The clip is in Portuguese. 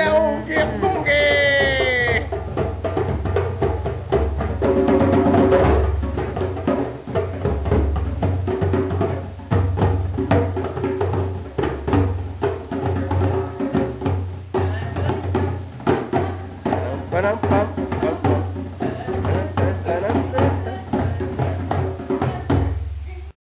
É o ungkip ungkip. Pam pam